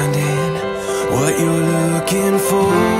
finding what you're looking for.